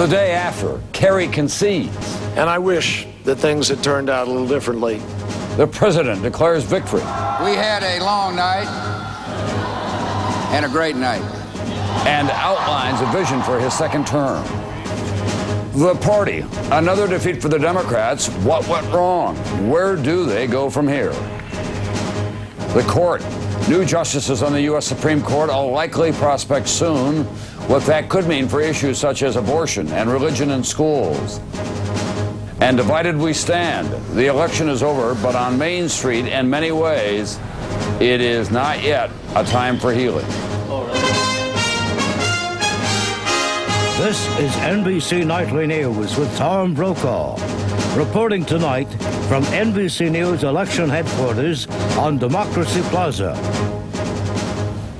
The day after, Kerry concedes. And I wish that things had turned out a little differently. The president declares victory. We had a long night and a great night. And outlines a vision for his second term. The party, another defeat for the Democrats. What went wrong? Where do they go from here? The court, new justices on the U.S. Supreme Court, a likely prospect soon. What that could mean for issues such as abortion and religion in schools. And divided we stand. The election is over, but on Main Street, in many ways, it is not yet a time for healing. This is NBC Nightly News with Tom Brokaw. Reporting tonight from NBC News election headquarters on Democracy Plaza.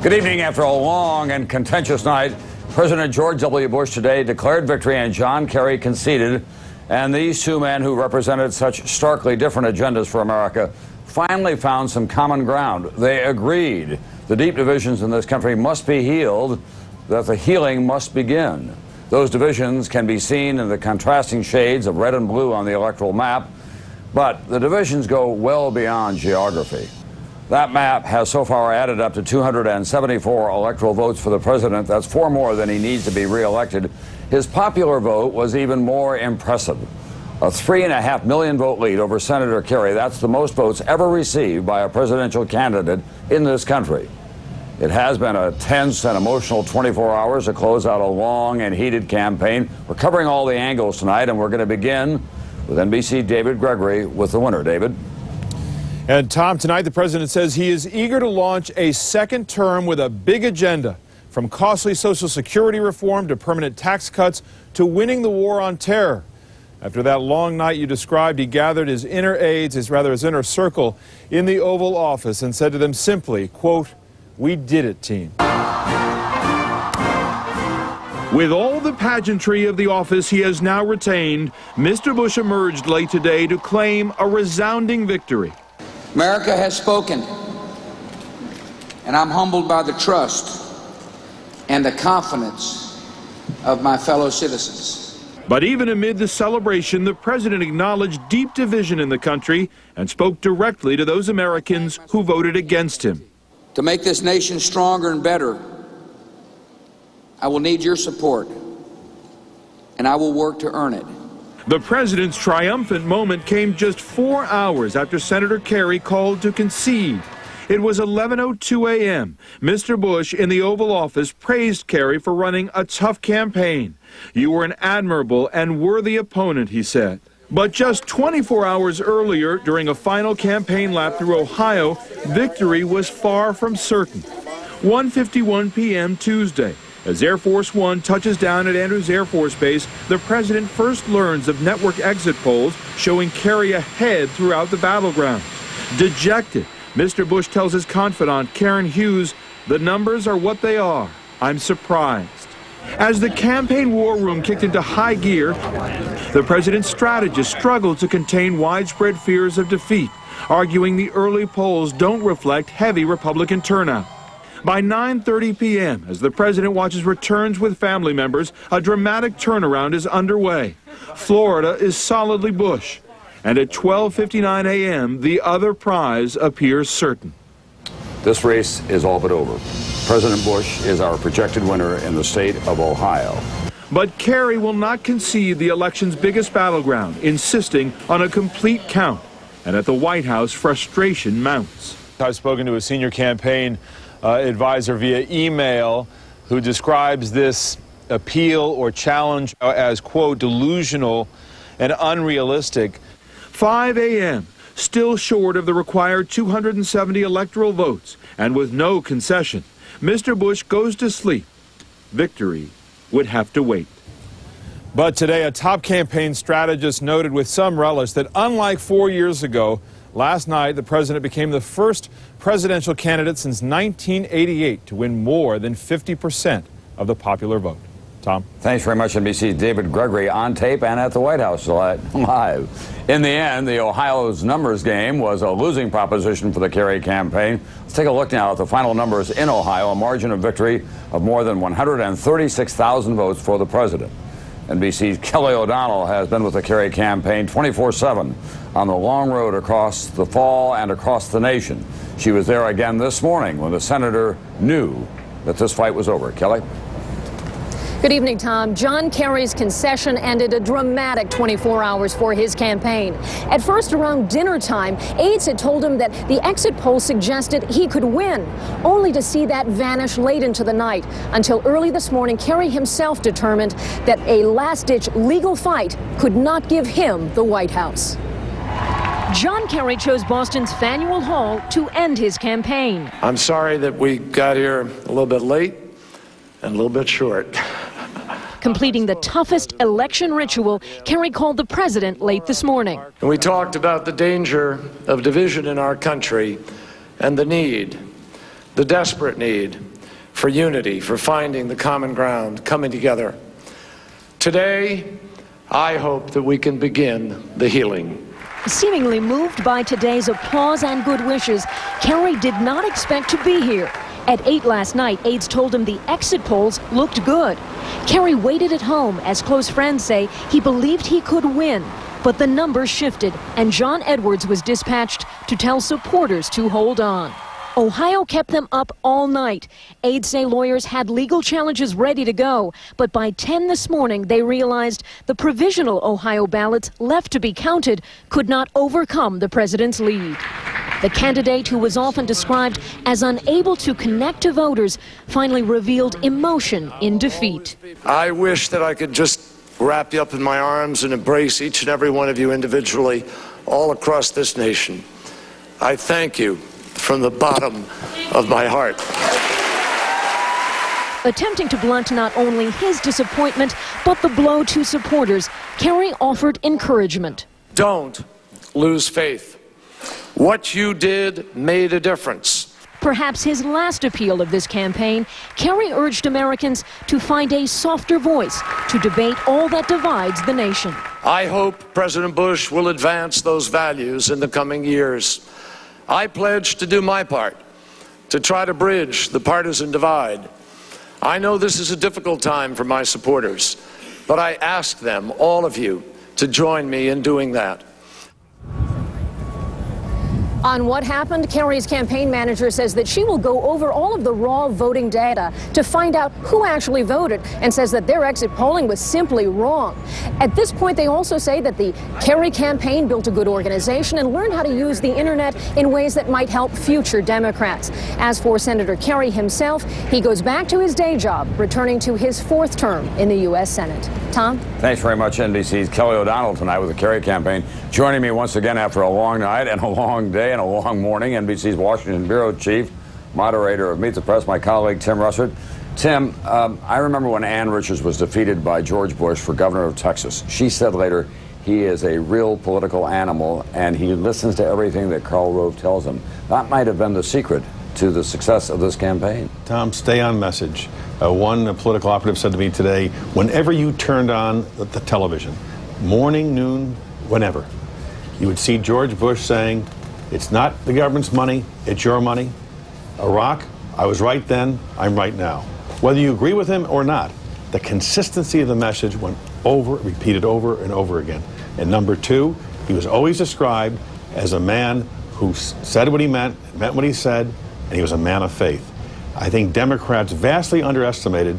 Good evening. After a long and contentious night, President George W. Bush today declared victory and John Kerry conceded. And these two men who represented such starkly different agendas for America finally found some common ground. They agreed the deep divisions in this country must be healed, that the healing must begin. Those divisions can be seen in the contrasting shades of red and blue on the electoral map, but the divisions go well beyond geography. That map has so far added up to 274 electoral votes for the president. That's four more than he needs to be reelected. His popular vote was even more impressive. A three and a half million vote lead over Senator Kerry. That's the most votes ever received by a presidential candidate in this country. It has been a tense and emotional 24 hours to close out a long and heated campaign. We're covering all the angles tonight, and we're going to begin with NBC David Gregory with the winner. David. And Tom, tonight the president says he is eager to launch a second term with a big agenda. From costly Social Security reform to permanent tax cuts to winning the war on terror. After that long night you described, he gathered his inner aides, his rather his inner circle, in the Oval Office and said to them simply, quote, we did it, team. With all the pageantry of the office he has now retained, Mr. Bush emerged late today to claim a resounding victory. America has spoken, and I'm humbled by the trust and the confidence of my fellow citizens. But even amid the celebration, the president acknowledged deep division in the country and spoke directly to those Americans who voted against him. To make this nation stronger and better, I will need your support, and I will work to earn it. The president's triumphant moment came just four hours after Senator Kerry called to concede. It was 11.02 a.m. Mr. Bush in the Oval Office praised Kerry for running a tough campaign. You were an admirable and worthy opponent, he said. But just 24 hours earlier, during a final campaign lap through Ohio, victory was far from certain. 1.51 p.m. Tuesday. As Air Force One touches down at Andrews Air Force Base, the president first learns of network exit polls showing Kerry ahead throughout the battlegrounds. Dejected, Mr. Bush tells his confidant, Karen Hughes, the numbers are what they are. I'm surprised. As the campaign war room kicked into high gear, the president's strategists struggled to contain widespread fears of defeat, arguing the early polls don't reflect heavy Republican turnout. By 9.30 p.m., as the president watches returns with family members, a dramatic turnaround is underway. Florida is solidly Bush. And at 12.59 a.m., the other prize appears certain. This race is all but over. President Bush is our projected winner in the state of Ohio. But Kerry will not concede the election's biggest battleground, insisting on a complete count. And at the White House, frustration mounts. I've spoken to a senior campaign Uh, advisor via email who describes this appeal or challenge uh, as, quote, delusional and unrealistic. 5 a.m., still short of the required 270 electoral votes, and with no concession, Mr. Bush goes to sleep. Victory would have to wait. But today, a top campaign strategist noted with some relish that unlike four years ago, last night the president became the first presidential candidate since 1988 to win more than 50% of the popular vote. Tom? Thanks very much, NBC. David Gregory on tape and at the White House live. In the end, the Ohio's numbers game was a losing proposition for the Kerry campaign. Let's take a look now at the final numbers in Ohio, a margin of victory of more than 136,000 votes for the president. NBC's Kelly O'Donnell has been with the Kerry campaign 24 7 on the long road across the fall and across the nation. She was there again this morning when the senator knew that this fight was over. Kelly? Good evening, Tom. John Kerry's concession ended a dramatic 24 hours for his campaign. At first, around dinner time, aides had told him that the exit poll suggested he could win, only to see that vanish late into the night. Until early this morning, Kerry himself determined that a last ditch legal fight could not give him the White House. John Kerry chose Boston's Faneuil Hall to end his campaign. I'm sorry that we got here a little bit late and a little bit short. Completing the toughest election ritual, Kerry called the president late this morning. And we talked about the danger of division in our country and the need, the desperate need for unity, for finding the common ground, coming together. Today, I hope that we can begin the healing. Seemingly moved by today's applause and good wishes, Kerry did not expect to be here. At 8 last night, aides told him the exit polls looked good. Kerry waited at home as close friends say he believed he could win. But the numbers shifted, and John Edwards was dispatched to tell supporters to hold on. Ohio kept them up all night. Aides say lawyers had legal challenges ready to go, but by 10 this morning they realized the provisional Ohio ballots left to be counted could not overcome the president's lead. The candidate who was often described as unable to connect to voters finally revealed emotion in defeat. I wish that I could just wrap you up in my arms and embrace each and every one of you individually all across this nation. I thank you from the bottom of my heart. Attempting to blunt not only his disappointment, but the blow to supporters, Kerry offered encouragement. Don't lose faith. What you did made a difference. Perhaps his last appeal of this campaign, Kerry urged Americans to find a softer voice to debate all that divides the nation. I hope President Bush will advance those values in the coming years. I pledge to do my part to try to bridge the partisan divide. I know this is a difficult time for my supporters, but I ask them, all of you, to join me in doing that. On what happened, Kerry's campaign manager says that she will go over all of the raw voting data to find out who actually voted and says that their exit polling was simply wrong. At this point, they also say that the Kerry campaign built a good organization and learned how to use the internet in ways that might help future Democrats. As for Senator Kerry himself, he goes back to his day job, returning to his fourth term in the U.S. Senate. Tom? Thanks very much, NBC's Kelly O'Donnell tonight with the Kerry campaign. Joining me once again after a long night and a long day and a long morning, NBC's Washington Bureau Chief, moderator of Meet the Press, my colleague Tim Russert. Tim, um, I remember when Ann Richards was defeated by George Bush for governor of Texas. She said later, he is a real political animal and he listens to everything that Karl Rove tells him. That might have been the secret to the success of this campaign. Tom, stay on message. Uh, one political operative said to me today, whenever you turned on the, the television, morning, noon, whenever, you would see George Bush saying, it's not the government's money, it's your money. Iraq, I was right then, I'm right now. Whether you agree with him or not, the consistency of the message went over, repeated over and over again. And number two, he was always described as a man who said what he meant, meant what he said, and he was a man of faith. I think Democrats vastly underestimated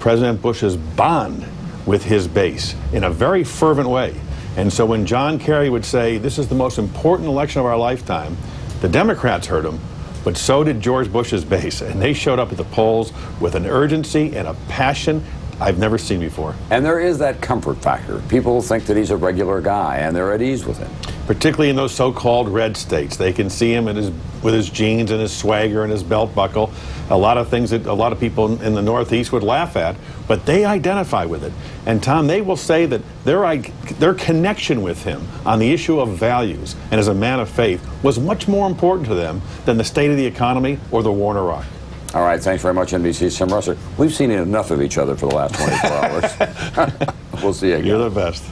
President Bush's bond with his base in a very fervent way. And so when John Kerry would say, this is the most important election of our lifetime, the Democrats heard him, but so did George Bush's base. And they showed up at the polls with an urgency and a passion I've never seen before. And there is that comfort factor. People think that he's a regular guy, and they're at ease with him. Particularly in those so-called red states, they can see him in his, with his jeans and his swagger and his belt buckle. A lot of things that a lot of people in the Northeast would laugh at, but they identify with it. And Tom, they will say that their their connection with him on the issue of values and as a man of faith was much more important to them than the state of the economy or the war in Iraq. All right, thanks very much, NBC's Tim Russert. We've seen enough of each other for the last 24 hours. we'll see you again. You're the best.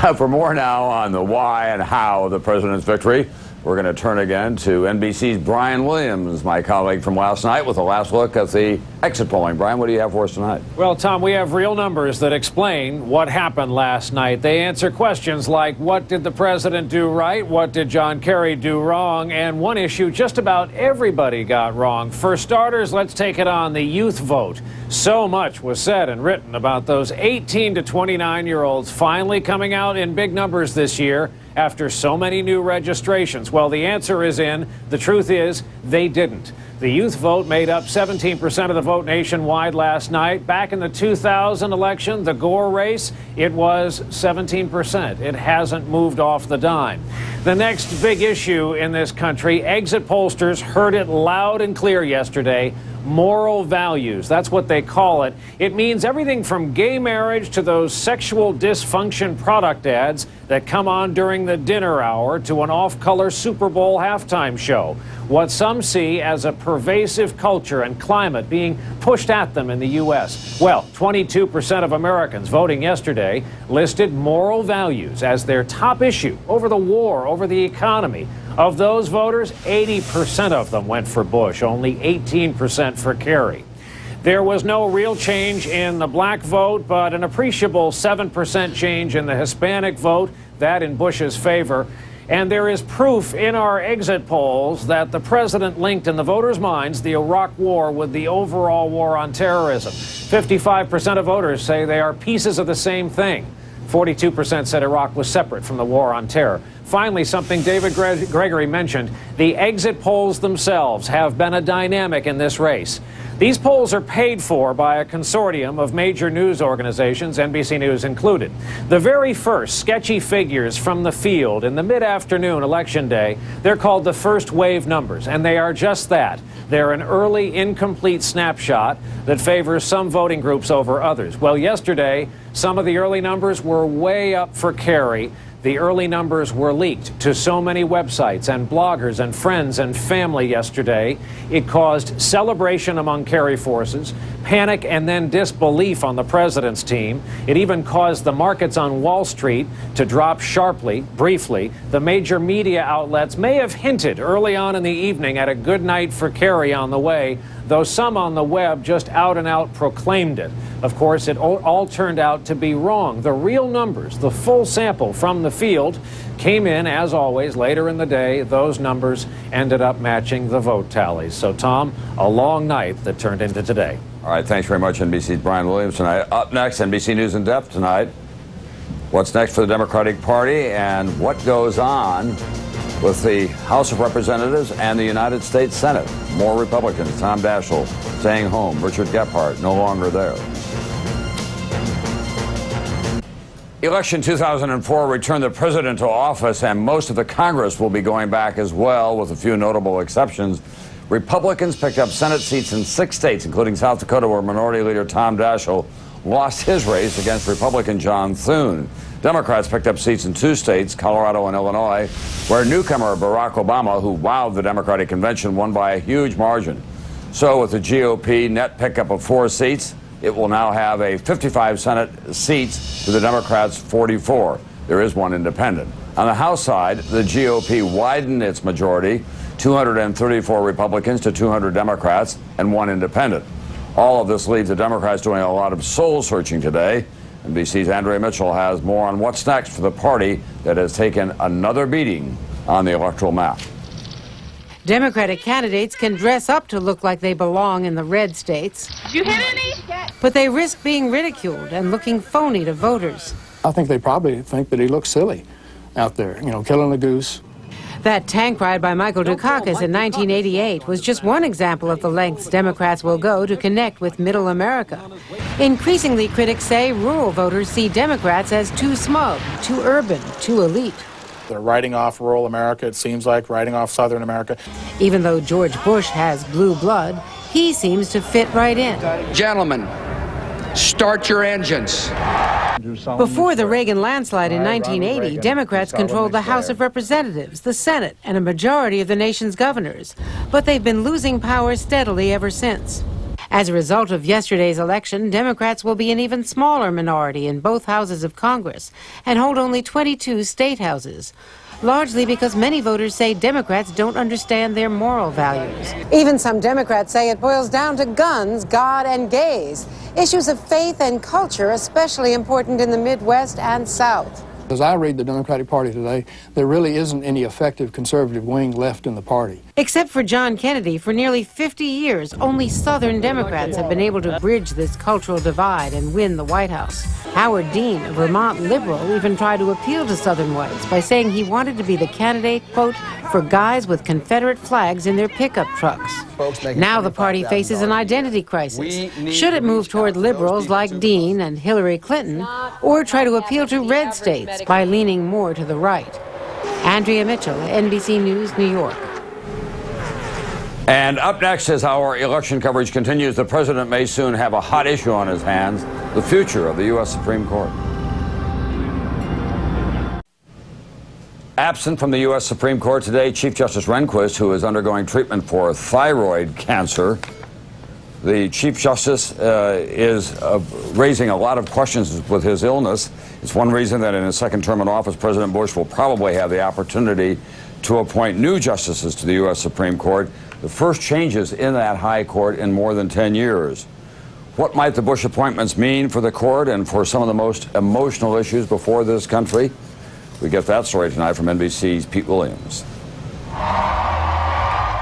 For more now on the why and how of the president's victory, We're going to turn again to NBC's Brian Williams, my colleague from last night, with a last look at the exit polling. Brian, what do you have for us tonight? Well, Tom, we have real numbers that explain what happened last night. They answer questions like what did the president do right? What did John Kerry do wrong? And one issue just about everybody got wrong. For starters, let's take it on the youth vote. So much was said and written about those 18 to 29 year olds finally coming out in big numbers this year after so many new registrations? Well, the answer is in. The truth is, they didn't. The youth vote made up 17% of the vote nationwide last night. Back in the 2000 election, the Gore race, it was 17%. It hasn't moved off the dime. The next big issue in this country, exit pollsters heard it loud and clear yesterday moral values. That's what they call it. It means everything from gay marriage to those sexual dysfunction product ads that come on during the dinner hour to an off color Super Bowl halftime show. What some see as a pervasive culture and climate being pushed at them in the U.S. Well, 22% of Americans voting yesterday listed moral values as their top issue over the war, over the economy. Of those voters, 80% of them went for Bush, only 18% for Kerry. There was no real change in the black vote, but an appreciable 7% change in the Hispanic vote, that in Bush's favor. And there is proof in our exit polls that the president linked in the voters' minds the Iraq war with the overall war on terrorism. 55% of voters say they are pieces of the same thing. 42% said Iraq was separate from the war on terror. Finally, something David Gre Gregory mentioned the exit polls themselves have been a dynamic in this race. These polls are paid for by a consortium of major news organizations, NBC News included. The very first sketchy figures from the field in the mid afternoon election day, they're called the first wave numbers, and they are just that. They're an early, incomplete snapshot that favors some voting groups over others. Well, yesterday, some of the early numbers were way up for Kerry. The early numbers were leaked to so many websites and bloggers and friends and family yesterday. It caused celebration among Kerry forces, panic and then disbelief on the president's team. It even caused the markets on Wall Street to drop sharply, briefly. The major media outlets may have hinted early on in the evening at a good night for Kerry on the way, though some on the web just out and out proclaimed it. Of course, it all turned out to be wrong. The real numbers, the full sample from the field, came in, as always, later in the day. Those numbers ended up matching the vote tallies. So, Tom, a long night that turned into today. All right, thanks very much, NBC's Brian Williams tonight. Up next, NBC News in Depth tonight. What's next for the Democratic Party and what goes on with the House of Representatives and the United States Senate. More Republicans. Tom Daschle staying home. Richard Gephardt no longer there. Election 2004 returned the president to office, and most of the Congress will be going back as well, with a few notable exceptions. Republicans picked up Senate seats in six states, including South Dakota, where Minority Leader Tom Daschle lost his race against Republican John Thune. Democrats picked up seats in two states, Colorado and Illinois, where newcomer Barack Obama, who wowed the Democratic convention, won by a huge margin. So, with the GOP net pickup of four seats, it will now have a 55 Senate seats to the Democrats' 44. There is one independent. On the House side, the GOP widened its majority 234 Republicans to 200 Democrats and one independent. All of this leaves the Democrats doing a lot of soul searching today. NBC's Andrea Mitchell has more on what's next for the party that has taken another beating on the electoral map. Democratic candidates can dress up to look like they belong in the red states. Did you hit any? But they risk being ridiculed and looking phony to voters. I think they probably think that he looks silly out there, you know, killing a goose. That tank ride by Michael Dukakis in 1988 was just one example of the lengths Democrats will go to connect with middle America. Increasingly, critics say rural voters see Democrats as too smug, too urban, too elite. They're writing off rural America, it seems like, writing off southern America. Even though George Bush has blue blood, he seems to fit right in. Gentlemen, start your engines. Before the Reagan landslide in 1980, Democrats controlled the House of Representatives, the Senate, and a majority of the nation's governors. But they've been losing power steadily ever since. As a result of yesterday's election, Democrats will be an even smaller minority in both houses of Congress and hold only 22 state houses. Largely because many voters say Democrats don't understand their moral values. Even some Democrats say it boils down to guns, God, and gays. Issues of faith and culture, especially important in the Midwest and South. As I read the Democratic Party today, there really isn't any effective conservative wing left in the party. Except for John Kennedy, for nearly 50 years, only Southern Democrats have been able to bridge this cultural divide and win the White House. Howard Dean, a Vermont liberal, even tried to appeal to Southern whites by saying he wanted to be the candidate, quote, for guys with Confederate flags in their pickup trucks. Now the party faces an identity crisis. Should it move toward liberals like Dean and Hillary Clinton, or try to appeal to red states by leaning more to the right? Andrea Mitchell, NBC News, New York. And up next, as our election coverage continues, the president may soon have a hot issue on his hands the future of the U.S. Supreme Court. Absent from the U.S. Supreme Court today, Chief Justice Rehnquist, who is undergoing treatment for thyroid cancer. The Chief Justice uh, is uh, raising a lot of questions with his illness. It's one reason that in his second term in office, President Bush will probably have the opportunity to appoint new justices to the U.S. Supreme Court, the first changes in that high court in more than 10 years. What might the Bush appointments mean for the court and for some of the most emotional issues before this country? We get that story tonight from NBC's Pete Williams.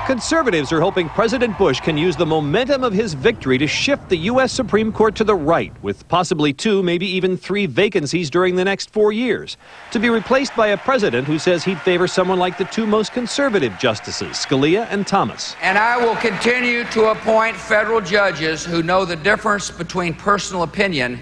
Conservatives are hoping President Bush can use the momentum of his victory to shift the U.S. Supreme Court to the right, with possibly two, maybe even three vacancies during the next four years, to be replaced by a president who says he'd favor someone like the two most conservative justices, Scalia and Thomas. And I will continue to appoint federal judges who know the difference between personal opinion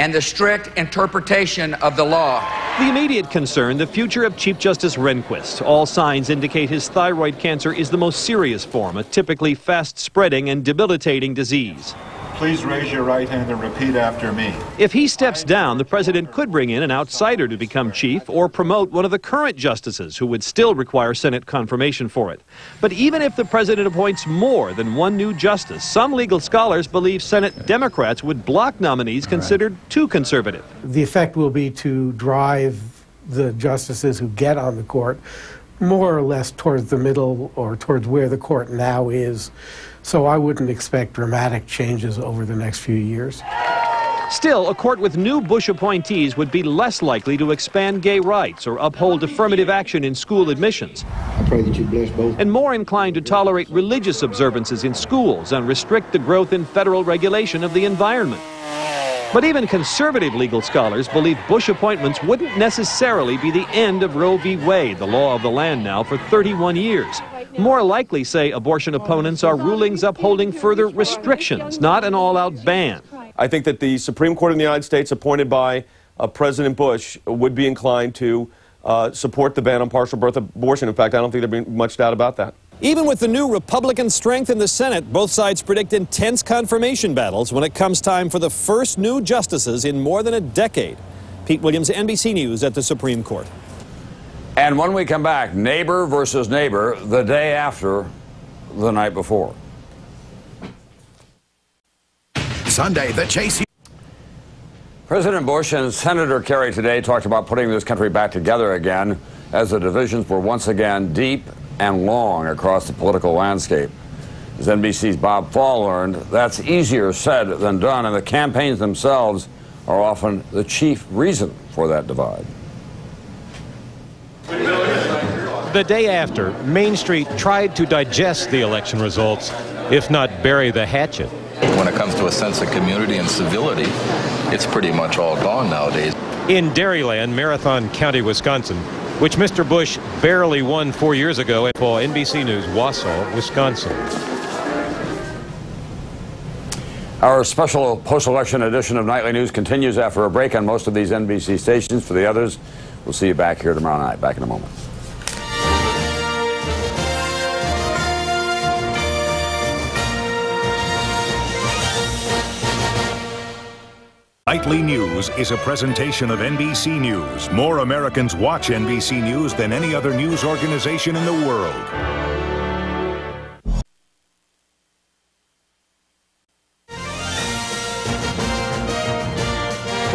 and the strict interpretation of the law. The immediate concern, the future of Chief Justice Rehnquist. All signs indicate his thyroid cancer is the most serious form, a typically fast-spreading and debilitating disease. Please raise your right hand and repeat after me. If he steps down, the president could bring in an outsider to become chief or promote one of the current justices who would still require Senate confirmation for it. But even if the president appoints more than one new justice, some legal scholars believe Senate Democrats would block nominees considered too conservative. The effect will be to drive the justices who get on the court more or less towards the middle or towards where the court now is. So I wouldn't expect dramatic changes over the next few years. Still, a court with new Bush appointees would be less likely to expand gay rights or uphold affirmative action in school admissions. I pray that you bless both. And more inclined to tolerate religious observances in schools and restrict the growth in federal regulation of the environment. But even conservative legal scholars believe Bush appointments wouldn't necessarily be the end of Roe v. Wade, the law of the land now for 31 years. More likely, say abortion opponents, are rulings upholding further restrictions, not an all-out ban. I think that the Supreme Court of the United States, appointed by uh, President Bush, would be inclined to uh, support the ban on partial birth abortion. In fact, I don't think there'd be much doubt about that. Even with the new Republican strength in the Senate, both sides predict intense confirmation battles when it comes time for the first new justices in more than a decade. Pete Williams, NBC News at the Supreme Court. And when we come back, neighbor versus neighbor the day after the night before. Sunday, the chase. President Bush and Senator Kerry today talked about putting this country back together again as the divisions were once again deep and long across the political landscape. As NBC's Bob Faw learned, that's easier said than done, and the campaigns themselves are often the chief reason for that divide. The day after, Main Street tried to digest the election results, if not bury the hatchet. When it comes to a sense of community and civility, it's pretty much all gone nowadays. In Dairyland, Marathon County, Wisconsin, which Mr. Bush barely won four years ago for NBC News, Wausau, Wisconsin. Our special post-election edition of Nightly News continues after a break on most of these NBC stations. For the others, we'll see you back here tomorrow night. Back in a moment. Nightly News is a presentation of NBC News. More Americans watch NBC News than any other news organization in the world.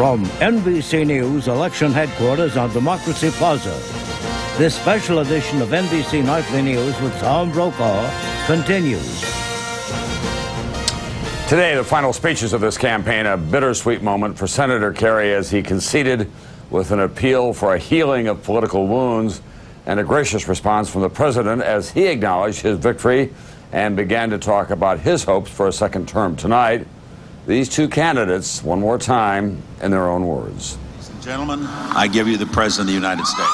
From NBC News election headquarters on Democracy Plaza, This special edition of NBC Nightly News with Tom Brokaw continues. Today, the final speeches of this campaign, a bittersweet moment for Senator Kerry as he conceded with an appeal for a healing of political wounds and a gracious response from the president as he acknowledged his victory and began to talk about his hopes for a second term tonight. These two candidates, one more time, in their own words. Ladies and gentlemen, I give you the President of the United States.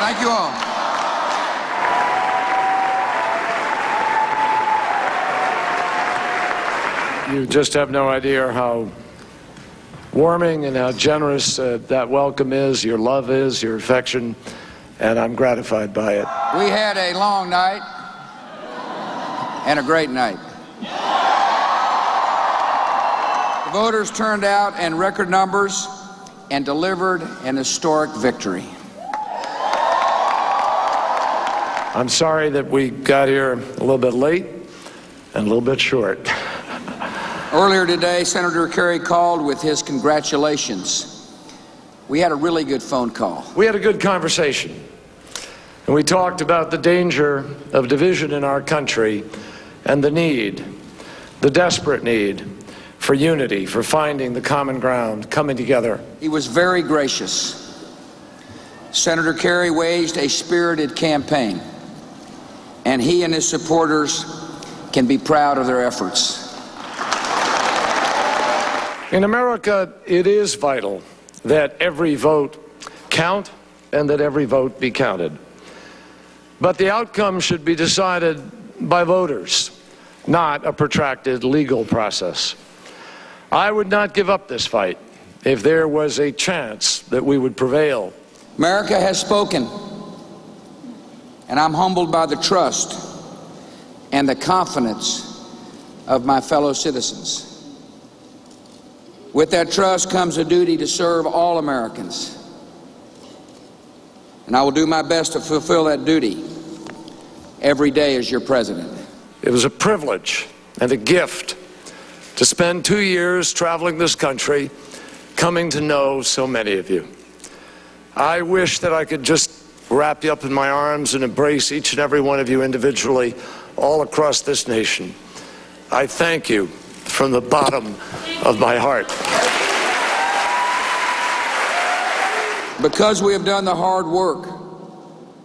Thank you all. You just have no idea how warming and how generous uh, that welcome is, your love is, your affection, and I'm gratified by it. We had a long night and a great night. The voters turned out in record numbers and delivered an historic victory. I'm sorry that we got here a little bit late and a little bit short. Earlier today, Senator Kerry called with his congratulations. We had a really good phone call. We had a good conversation. And we talked about the danger of division in our country and the need, the desperate need for unity, for finding the common ground, coming together. He was very gracious. Senator Kerry waged a spirited campaign, and he and his supporters can be proud of their efforts. In America, it is vital that every vote count and that every vote be counted. But the outcome should be decided by voters, not a protracted legal process. I would not give up this fight if there was a chance that we would prevail. America has spoken, and I'm humbled by the trust and the confidence of my fellow citizens. With that trust comes a duty to serve all Americans. And I will do my best to fulfill that duty every day as your president. It was a privilege and a gift to spend two years traveling this country, coming to know so many of you. I wish that I could just wrap you up in my arms and embrace each and every one of you individually all across this nation. I thank you from the bottom of my heart. Because we have done the hard work,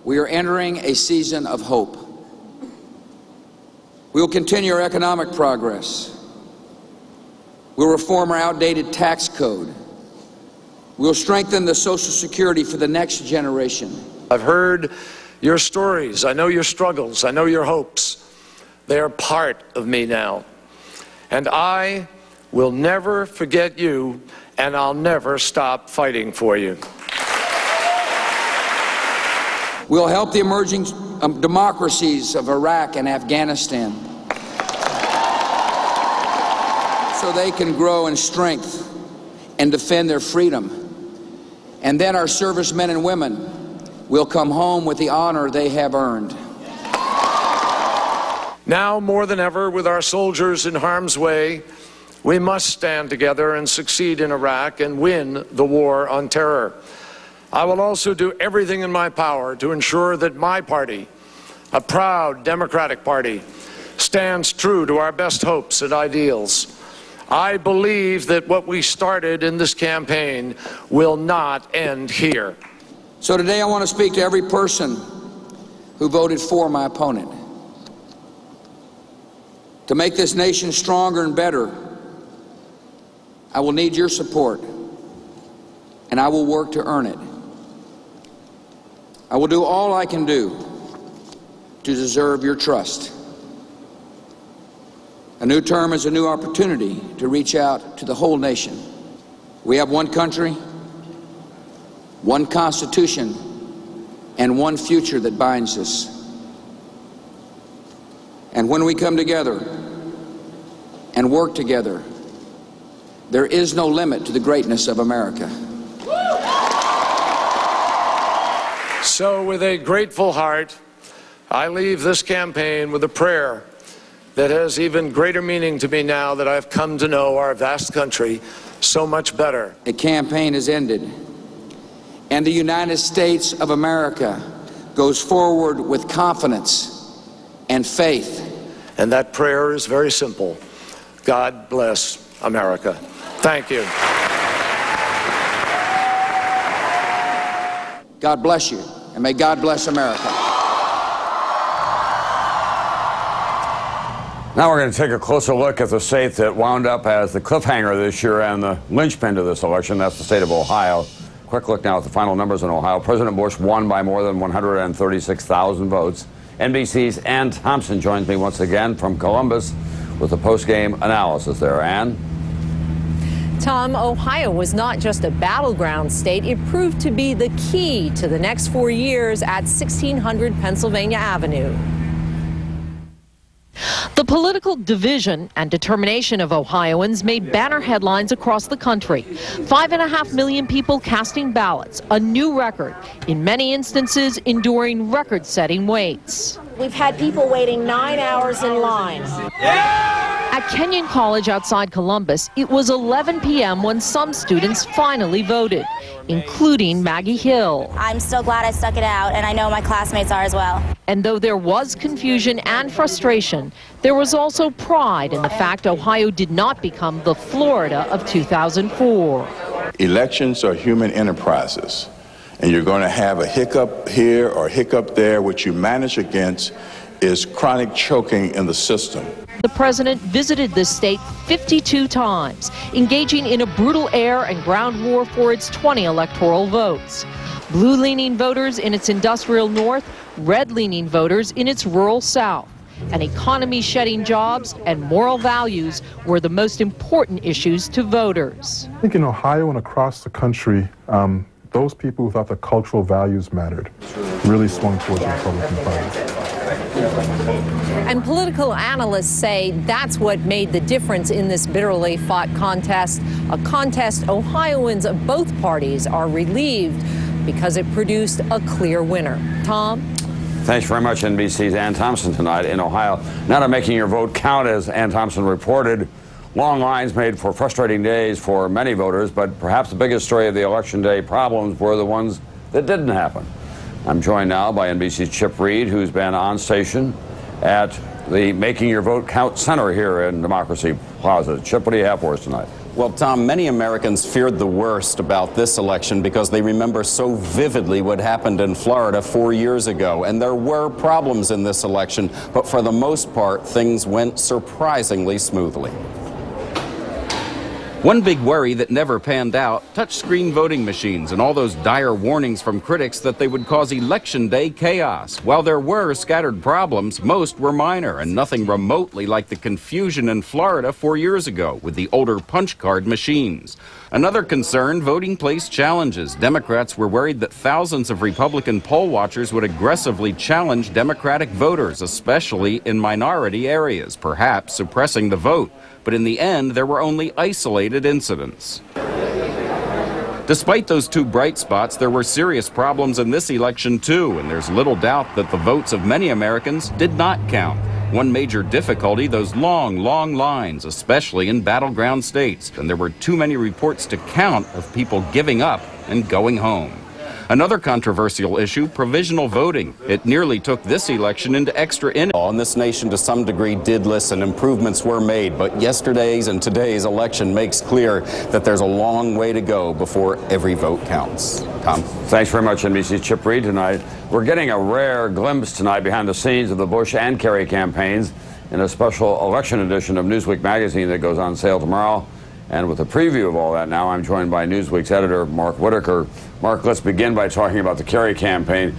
we are entering a season of hope. We will continue our economic progress. We'll reform our outdated tax code. We'll strengthen the Social Security for the next generation. I've heard your stories. I know your struggles. I know your hopes. They are part of me now. And I will never forget you, and I'll never stop fighting for you. We'll help the emerging um, democracies of Iraq and Afghanistan so they can grow in strength and defend their freedom. And then our servicemen and women will come home with the honor they have earned. Now, more than ever, with our soldiers in harm's way, we must stand together and succeed in Iraq and win the war on terror. I will also do everything in my power to ensure that my party, a proud Democratic Party, stands true to our best hopes and ideals. I believe that what we started in this campaign will not end here. So today I want to speak to every person who voted for my opponent. To make this nation stronger and better, I will need your support, and I will work to earn it. I will do all I can do to deserve your trust. A new term is a new opportunity to reach out to the whole nation. We have one country, one constitution, and one future that binds us. And when we come together and work together, there is no limit to the greatness of America. So, with a grateful heart, I leave this campaign with a prayer that has even greater meaning to me now that I've come to know our vast country so much better. The campaign has ended, and the United States of America goes forward with confidence and faith. And that prayer is very simple God bless America. Thank you. God bless you, and may God bless America. Now we're going to take a closer look at the state that wound up as the cliffhanger this year and the linchpin to this election. That's the state of Ohio. Quick look now at the final numbers in Ohio. President Bush won by more than 136,000 votes. NBC's Ann Thompson joins me once again from Columbus with a post-game analysis there. Ann? Tom, Ohio was not just a battleground state, it proved to be the key to the next four years at 1600 Pennsylvania Avenue. The political division and determination of Ohioans made banner headlines across the country. Five and a half million people casting ballots, a new record, in many instances enduring record setting waits. We've had people waiting nine hours in line. At Kenyon College outside Columbus, it was 11 p.m. when some students finally voted, including Maggie Hill. I'm still glad I stuck it out, and I know my classmates are as well. And though there was confusion and frustration, there was also pride in the fact Ohio did not become the Florida of 2004. Elections are human enterprises, and you're going to have a hiccup here or hiccup there, which you manage against is chronic choking in the system. The president visited this state 52 times, engaging in a brutal air and ground war for its 20 electoral votes. Blue leaning voters in its industrial north, red leaning voters in its rural south. And economy shedding jobs and moral values were the most important issues to voters. I think in Ohio and across the country, um, those people who thought the cultural values mattered really swung towards the Republican Party. And political analysts say that's what made the difference in this bitterly fought contest, a contest Ohioans of both parties are relieved because it produced a clear winner. Tom? Thanks very much, NBC's Ann Thompson tonight in Ohio. Now to making your vote count, as Ann Thompson reported. Long lines made for frustrating days for many voters, but perhaps the biggest story of the election day problems were the ones that didn't happen. I'm joined now by NBC's Chip Reid, who's been on station at the Making Your Vote Count Center here in Democracy Plaza. Chip, what do you have for us tonight? Well, Tom, many Americans feared the worst about this election because they remember so vividly what happened in Florida four years ago. And there were problems in this election, but for the most part, things went surprisingly smoothly. One big worry that never panned out touchscreen voting machines and all those dire warnings from critics that they would cause election day chaos. While there were scattered problems, most were minor and nothing remotely like the confusion in Florida four years ago with the older punch card machines. Another concern voting place challenges. Democrats were worried that thousands of Republican poll watchers would aggressively challenge Democratic voters, especially in minority areas, perhaps suppressing the vote but in the end, there were only isolated incidents. Despite those two bright spots, there were serious problems in this election too, and there's little doubt that the votes of many Americans did not count. One major difficulty, those long, long lines, especially in battleground states, and there were too many reports to count of people giving up and going home. Another controversial issue, provisional voting. It nearly took this election into extra in. And this nation to some degree did listen. Improvements were made, but yesterday's and today's election makes clear that there's a long way to go before every vote counts. Tom. Thanks very much, NBC's Chip Reid tonight. We're getting a rare glimpse tonight behind the scenes of the Bush and Kerry campaigns in a special election edition of Newsweek magazine that goes on sale tomorrow. And with a preview of all that now, I'm joined by Newsweek's editor, Mark Whitaker. Mark, let's begin by talking about the Kerry campaign.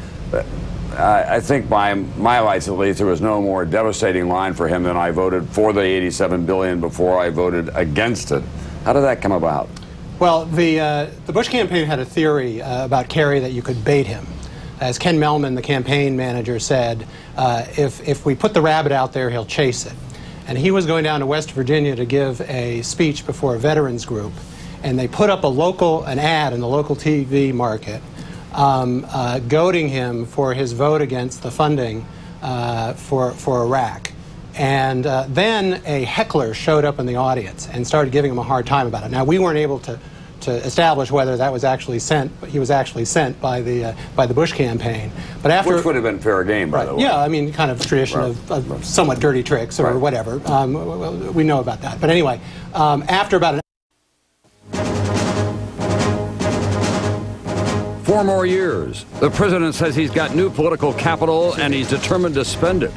I think by my lights at least, there was no more devastating line for him than I voted for the 87 billion before I voted against it. How did that come about? Well, the uh, the Bush campaign had a theory uh, about Kerry that you could bait him. As Ken Mehlman, the campaign manager, said, uh, if if we put the rabbit out there, he'll chase it. And he was going down to West Virginia to give a speech before a veterans group. And they put up a local, an ad in the local TV market, um, uh, goading him for his vote against the funding uh, for, for Iraq. And uh, then a heckler showed up in the audience and started giving him a hard time about it. Now, we weren't able to, to establish whether that was actually sent, he was actually sent by the, uh, by the Bush campaign. But after, Which would have been fair game, by right, the way. yeah, I mean, kind of tradition Right. of, of somewhat dirty tricks or Right. whatever. Um, w- w- we know about that. But anyway, um, after about an Four more years. The president says he's got new political capital and he's determined to spend it.